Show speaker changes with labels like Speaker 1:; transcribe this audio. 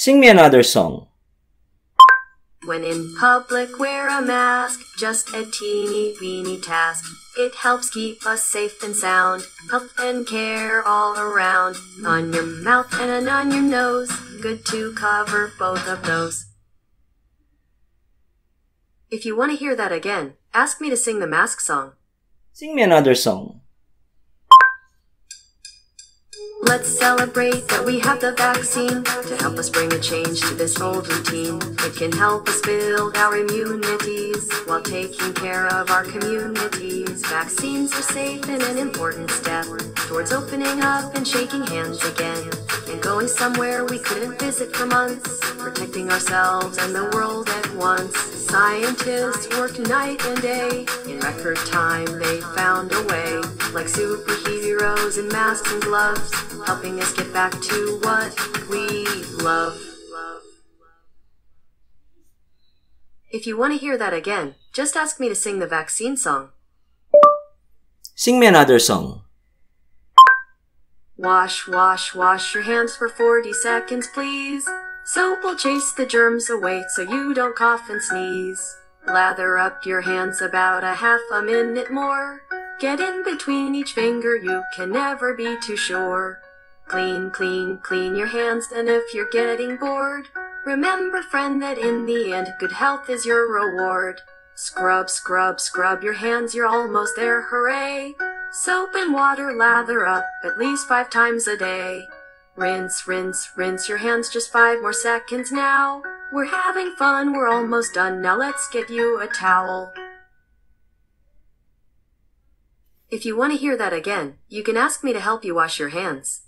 Speaker 1: Sing me another song.
Speaker 2: When in public, wear a mask, just a teeny weeny task. It helps keep us safe and sound, health and care all around. On your mouth and on your nose, good to cover both of those. If you want to hear that again, ask me to sing the mask song.
Speaker 1: Sing me another song.
Speaker 2: Let's celebrate that we have the vaccine to help us bring a change to this old routine. It can help us build our immunities while taking care of our communities. Vaccines are safe and an important step towards opening up and shaking hands again and going somewhere we couldn't visit for months, protecting ourselves and the world at once. Scientists worked night and day. In record time, they found a way, like superheroes in masks and gloves, helping us get back to what we love. If you want to hear that again, just ask me to sing the vaccine song.
Speaker 1: Sing me another song.
Speaker 2: Wash, wash, wash your hands for 40 seconds, please. Soap will chase the germs away so you don't cough and sneeze. Lather up your hands about a half a minute more. Get in between each finger, you can never be too sure. Clean, clean, clean your hands, and if you're getting bored, remember, friend, that in the end, good health is your reward. Scrub, scrub, scrub your hands, you're almost there, hooray! Soap and water lather up at least five times a day. Rinse, rinse, rinse your hands just five more seconds now. We're having fun, we're almost done, now let's get you a towel. If you want to hear that again, you can ask me to help you wash your hands.